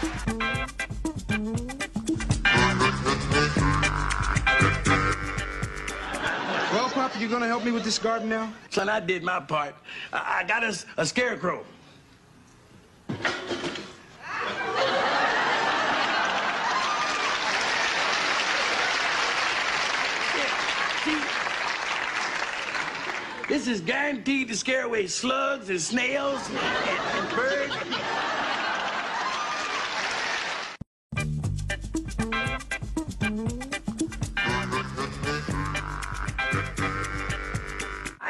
Well, Papa, you gonna help me with this garden now? Son, I did my part. I, I got us a scarecrow. This is guaranteed to scare away slugs and snails and, and birds.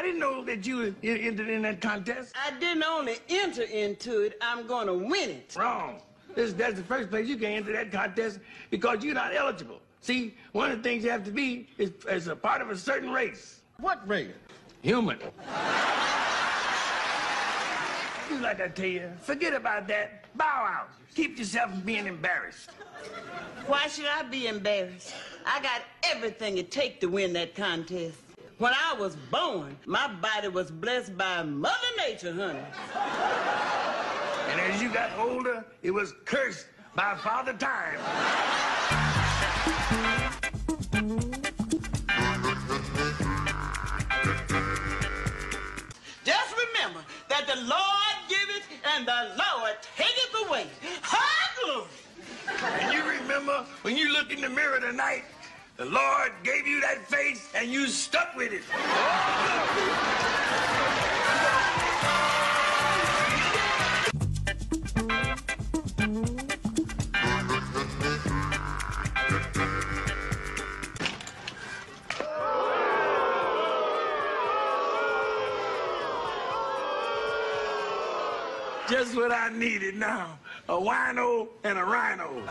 Didn't know that you en- entered in that contest. I didn't only enter into it, I'm gonna win it. Wrong. This, that's the first place you can enter that contest because you're not eligible. See, one of the things you have to be is, is a part of a certain race. What race? Human. You like I tell you, forget about that. Bow out. Keep yourself from being embarrassed. Why should I be embarrassed? I got everything it takes to win that contest. When I was born, my body was blessed by Mother Nature, honey. And as you got older, it was cursed by Father Time. Just remember that the Lord giveth and the Lord taketh away. High glory. And you remember when you look in the mirror tonight, the Lord gave you that face and you stuck with it. Just what I needed now. A wino and a rhino.